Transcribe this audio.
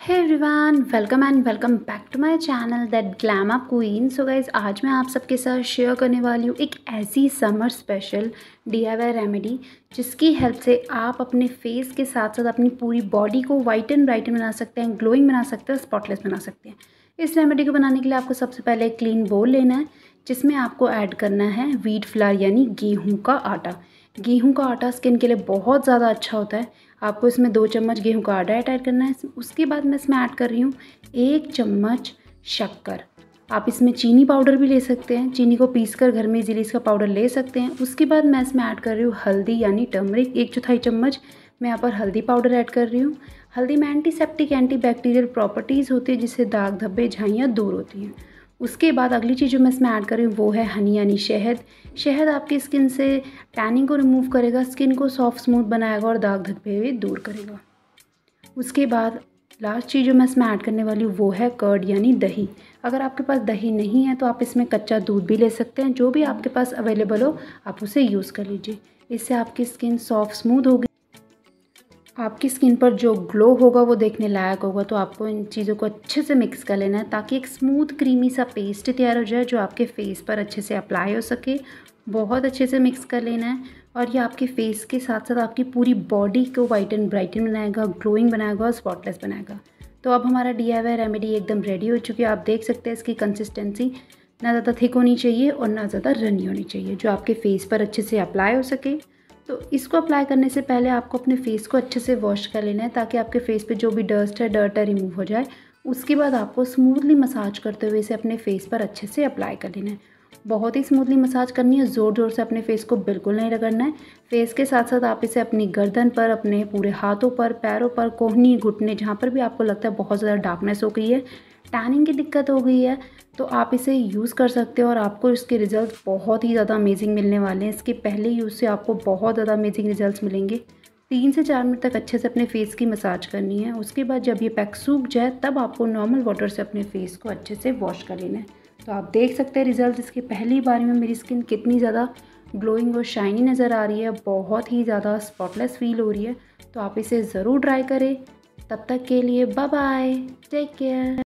Hey everyone welcome and welcome back to my channel that glam up queen so guys आज मैं आप सबके साथ शेयर करने वाली हूँ एक ऐसी समर स्पेशल डी रेमेडी जिसकी हेल्प से आप अपने फेस के साथ साथ अपनी पूरी बॉडी को वाइट एंड ब्राइटन बना सकते हैं ग्लोइंग बना सकते हैं स्पॉटलेस बना सकते हैं। इस रेमेडी को बनाने के लिए आपको सबसे पहले एक क्लीन बोल लेना है, जिसमें आपको ऐड करना है वीट फ्लार यानी गेहूँ का आटा। गेहूँ का आटा स्किन के लिए बहुत ज़्यादा अच्छा होता है। आपको इसमें दो चम्मच गेहूँ का आटा ऐड करना है। उसके बाद मैं इसमें ऐड कर रही हूँ एक चम्मच शक्कर। आप इसमें चीनी पाउडर भी ले सकते हैं। चीनी को पीस कर घर में इजीली इसका पाउडर ले सकते हैं। उसके बाद मैं इसमें ऐड कर रही हूँ हल्दी यानी टर्मरिक। एक चौथाई चम्मच मैं यहाँ पर हल्दी पाउडर ऐड कर रही हूँ। हल्दी में एंटीसेप्टिक एंटी बैक्टीरियल प्रॉपर्टीज़ होती है, जिससे दाग धब्बे झाइयाँ दूर होती हैं। उसके बाद अगली चीज़ जो मैं इसमें ऐड कर रही हूँ, वो है हनी यानी शहद। शहद आपकी स्किन से टैनिंग को रिमूव करेगा स्किन को सॉफ्ट स्मूथ बनाएगा और दाग धब्बे भी दूर करेगा। उसके बाद लास्ट चीज़ जो मैं इसमें ऐड करने वाली हूँ, वो है कर्ड यानी दही। अगर आपके पास दही नहीं है तो आप इसमें कच्चा दूध भी ले सकते हैं। जो भी आपके पास अवेलेबल हो, आप उसे यूज़ कर लीजिए। इससे आपकी स्किन सॉफ्ट स्मूथ होगी। आपकी स्किन पर जो ग्लो होगा वो देखने लायक होगा तो आपको इन चीज़ों को अच्छे से मिक्स कर लेना है ताकि एक स्मूथ क्रीमी सा पेस्ट तैयार हो जाए जो आपके फेस पर अच्छे से अप्लाई हो सके। बहुत अच्छे से मिक्स कर लेना है और ये आपके फेस के साथ साथ आपकी पूरी बॉडी को वाइट एंड ब्राइटन बनाएगा ग्लोइंग बनाएगा और स्पॉटलेस बनाएगा। तो अब हमारा डी आई रेमेडी एकदम रेडी हो चुकी है। आप देख सकते हैं इसकी कंसिस्टेंसी ना ज़्यादा थिक होनी चाहिए और ना ज़्यादा रनी होनी चाहिए, जो आपके फेस पर अच्छे से अप्लाई हो सके। तो इसको अप्लाई करने से पहले आपको अपने फेस को अच्छे से वॉश कर लेना है ताकि आपके फेस पे जो भी डस्ट है डर्ट है रिमूव हो जाए। उसके बाद आपको स्मूथली मसाज करते हुए इसे अपने फेस पर अच्छे से अप्लाई कर लेना है। बहुत ही स्मूथली मसाज करनी है। ज़ोर ज़ोर से अपने फेस को बिल्कुल नहीं रगड़ना है। फेस के साथ साथ आप इसे अपनी गर्दन पर, अपने पूरे हाथों पर, पैरों पर, कोहनी, घुटने, जहाँ पर भी आपको लगता है बहुत ज़्यादा डार्कनेस हो गई है टैनिंग की दिक्कत हो गई है तो आप इसे यूज़ कर सकते हो और आपको इसके रिज़ल्ट बहुत ही ज़्यादा अमेजिंग मिलने वाले हैं। इसके पहले यूज़ से आपको बहुत ज़्यादा अमेजिंग रिज़ल्ट मिलेंगे। तीन से चार मिनट तक अच्छे से अपने फेस की मसाज करनी है। उसके बाद जब ये पैक सूख जाए, तब आपको नॉर्मल वाटर से अपने फेस को अच्छे से वॉश कर लेना है। तो आप देख सकते हैं रिज़ल्ट इसके पहली बार में। मेरी स्किन कितनी ज़्यादा ग्लोइंग और शाइनी नज़र आ रही है। बहुत ही ज़्यादा स्पॉटलेस फील हो रही है। तो आप इसे ज़रूर ट्राई करें। तब तक के लिए बाय बाय टेक केयर